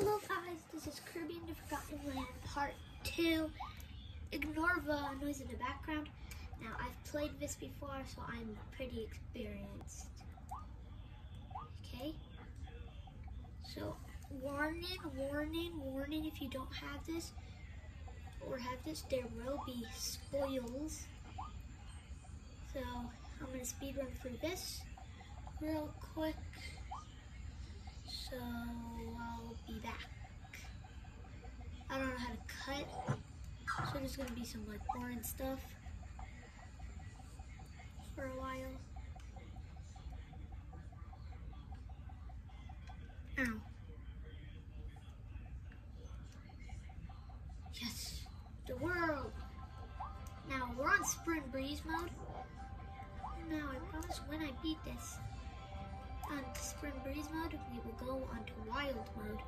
Hello guys, this is Kirby in the Forgotten Land Part 2. Ignore the noise in the background. Now I've played this before, so I'm pretty experienced. Okay? So, warning, warning, warning if you don't have this, or have this, there will be spoils. So, I'm going to speed run through this real quick. So I'll be back. I don't know how to cut, so there's gonna be some like boring stuff for a while. Ow. Yes, the world. Now we're on Spring-Breeze mode. Now I promise when I beat this, on Spring-Breeze mode, we will go onto Wild mode.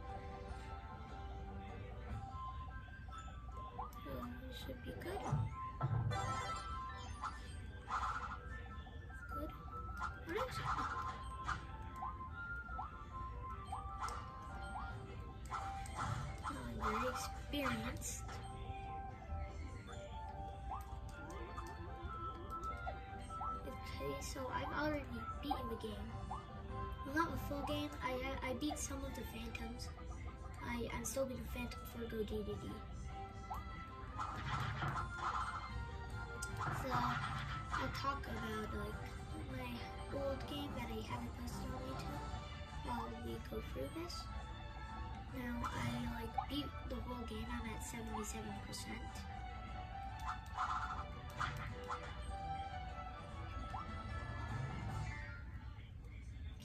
Should be good. Good. I'm very experienced. Okay, so I've already beaten the game. Well, not the full game. I I beat some of the phantoms. I I'm still beating Phantom for Go DDD. So I'll uh, talk about like my old game that I haven't posted on YouTube while we go through this. Now I like beat the whole game. I'm at 77 percent.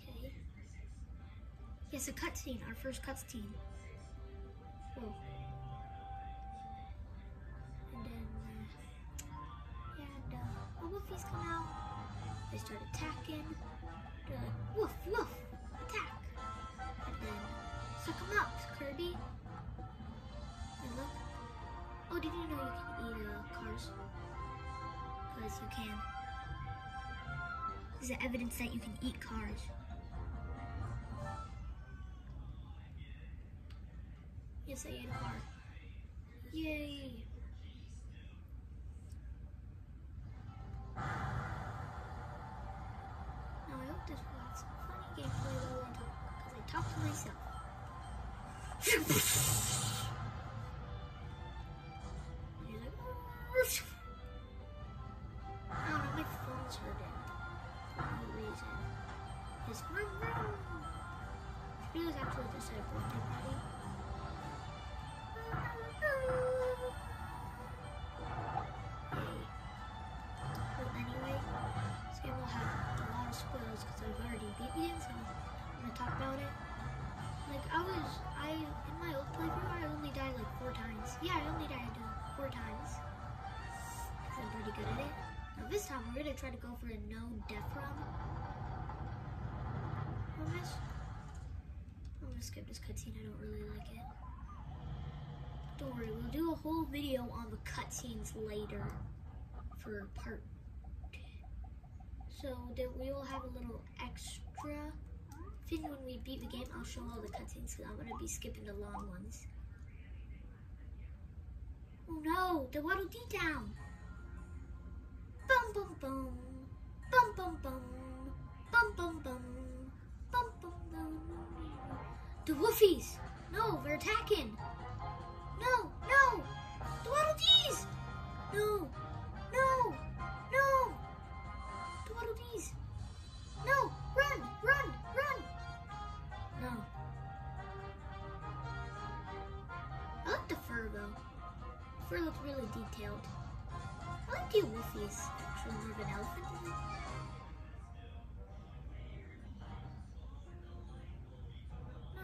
Okay. Yes, a cutscene, our first cutscene. Kirby. Look. Oh, did you know you can eat, uh, cars? Because you can. This is evidence that you can eat cars. Yes, I ate a car. Yay! Because I've a lot of spoils because I've already beat the game, so I'm gonna talk about it. Like I was, I in my old playthrough, I only died like four times. Yeah, I only died uh, four times because I'm pretty good at it. Now this time we're gonna try to go for a no death run. On this, I'm gonna skip this cutscene. I don't really like it. Don't worry, we'll do a whole video on the cutscenes later for part two. So that we will have a little extra thing when we beat the game. I'll show all the cutscenes because I'm gonna be skipping the long ones. Oh no, the Waddle Dee down. Bum bum bum. Bum bum bum. Bum bum bum. Bum bum bum. The Woofies! No, they're attacking! No, no! Fur looks really detailed. I like the. Actually, more of an elephant. No.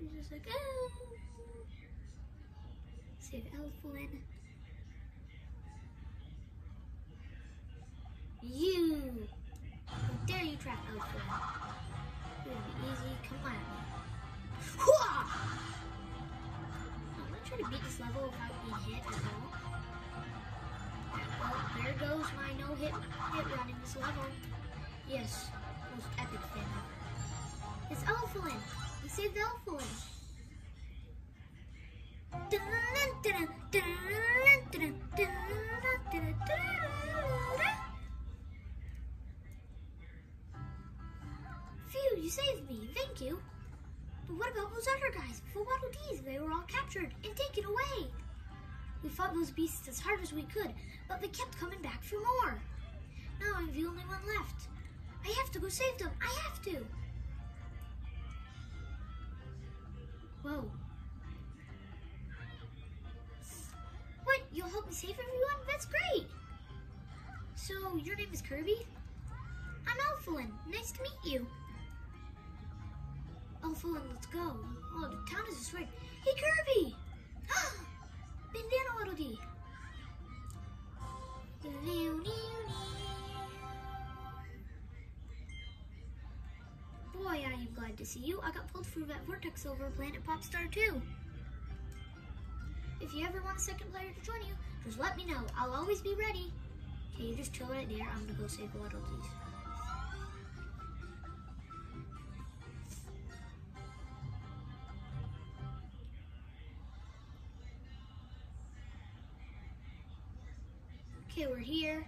She's. Save Elfilin. You! How dare you trap gonna be easy. Come on. Hooah! Try to beat this level without being hit at all. Well, there goes my no hit run in this level. Yes, most epic thing ever. It's Elfilin! save the Elfilin. We fought those beasts as hard as we could, but they kept coming back for more. Now I'm the only one left. I have to go save them. I have to. Whoa. What? You'll help me save everyone? That's great. So, your name is Kirby? I'm Elfilin. Nice to meet you. Elfilin, let's go. Oh, the town is destroyed. Hey, Kirby! Bandana Waddle Boy, I am glad to see you. I got pulled through that vortex over Planet Popstar 2. If you ever want a second player to join you, just let me know. I'll always be ready. Okay, you just chill right there. I'm gonna go save Waddle Dees. Okay, we're here.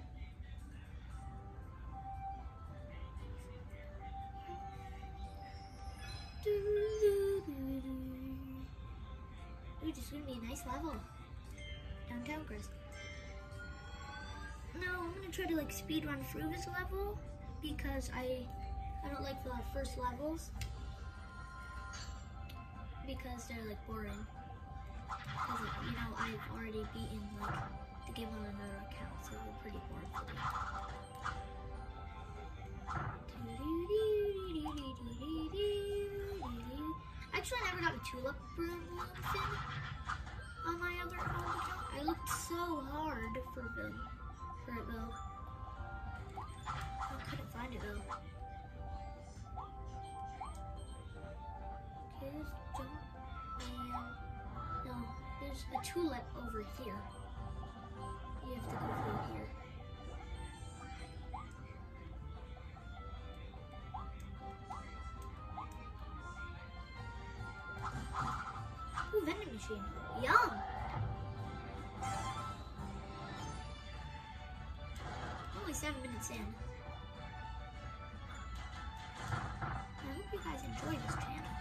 Ooh, this is gonna be a nice level. Downtown Chris. No, I'm gonna try to like speed run through this level because I I don't like the first levels because they're like boring. Because you know I've already beaten like the game on another account, so they're pretty me. Actually, I never got a tulip bloom thing on my other account. I looked so hard for them, for it though. I couldn't find it though. Okay, let's jump and no, there's a tulip over here. You have to go through here. Ooh, vending machine. Yum! Only seven minutes in. I hope you guys enjoy this channel.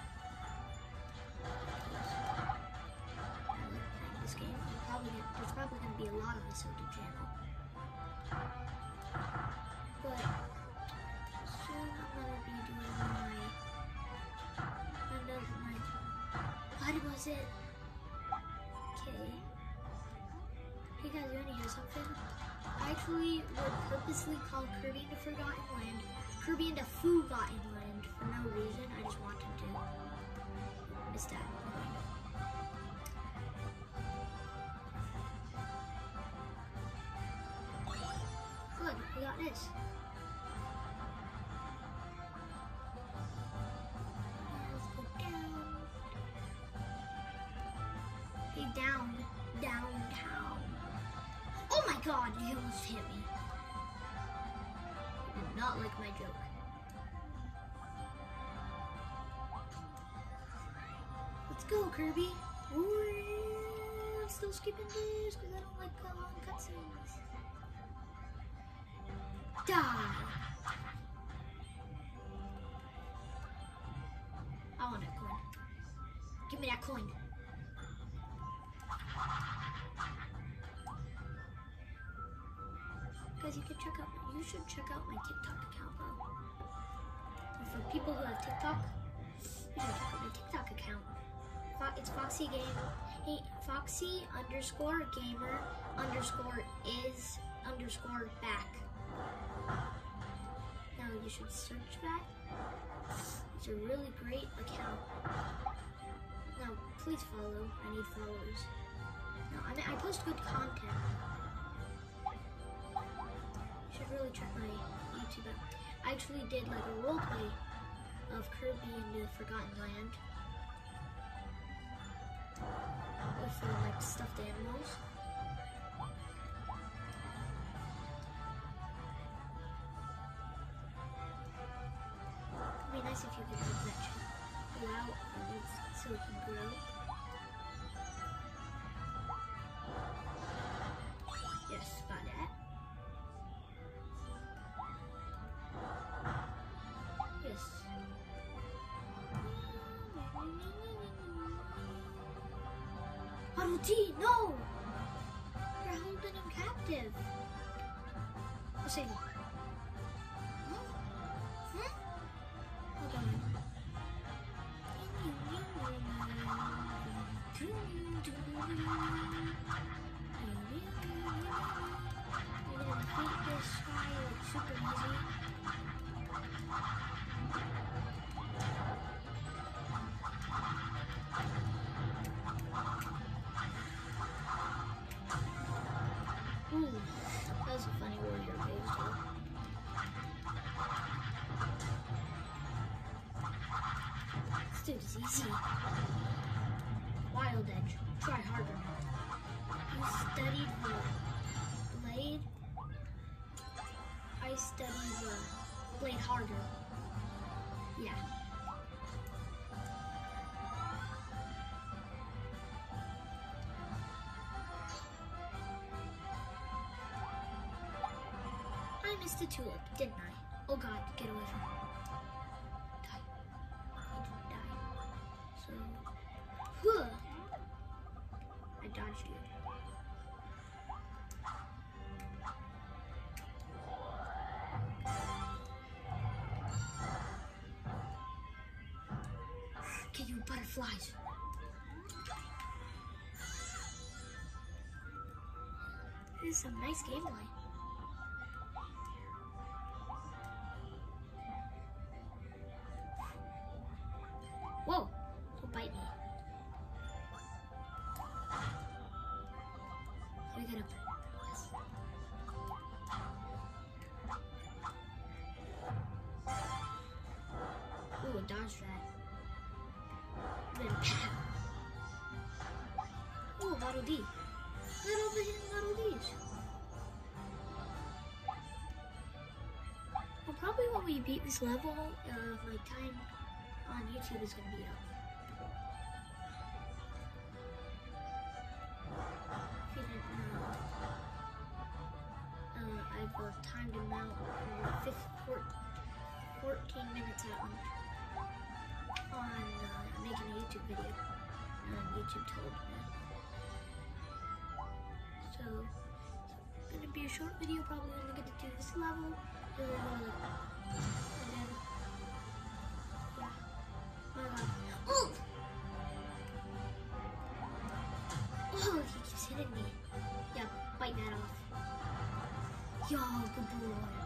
Probably, there's probably to be a lot on the channel. But soon I'm to be doing my of my what was it? Okay. Hey guys, you wanna hear something? I actually would purposely call Kirby into Forgotten Land Kirby into Forgotten Land for no reason. I just wanted to. Missed that. Got this. Let's go down. Hey, down, downtown. Oh my god, you almost hit me. Did not like my joke. Let's go, Kirby. Ooh, I'm still skipping this because I don't like long cutscenes. Die. I want that coin. Give me that coin. Guys, you can check out. You should check out my TikTok account though. And for people who have TikTok, you should check out my TikTok account. It's Foxy Game. Hey, Foxy underscore gamer underscore is underscore back. Now you should search that. It's a really great account. Now please follow. I need followers. No, I mean I post good content. You should really check my YouTube out. I actually did like a roleplay of Kirby in the Forgotten Land with uh, like stuffed animals. Nice if you could put that ch- allow so it can grow. Yes, got that. Yes. Haruti, no! You're holding him captive. I'll save him. This like super easy. Harder. You studied the blade. I studied the blade harder. Yeah. I missed the tulip, didn't I? Oh god, get away from me. Get you butterflies. This is some nice gameplay. Whoa! Don't bite me. Up. Yes. Ooh, I dodged that. Ooh, Waddle Dee. Get over here, Waddle Dee's. Well, probably when we beat this level, uh, my time on YouTube is gonna be up. Know, uh, I've uh, timed him out for 14 minutes out on, on uh, making a YouTube video. And YouTube told me. So, it's gonna be a short video, probably only get to do this level. And then, yeah. My god. Oh! Oh, he keeps hitting me. Yeah, bite that off. Yo, good boy.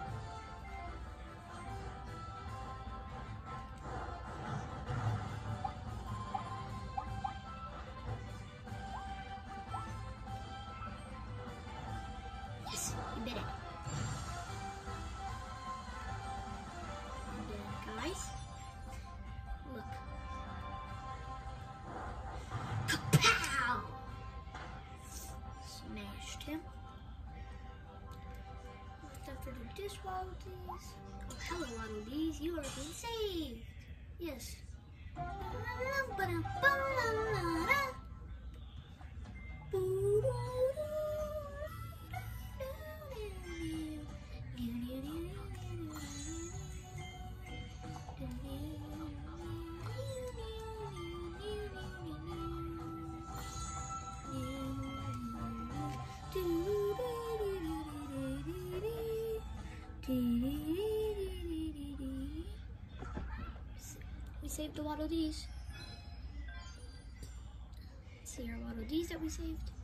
The dish Waddle Dees. Oh, hello, Waddle Dees. You are being saved. Yes. We saved the Waddle Dees. See our Waddle Dees that we saved.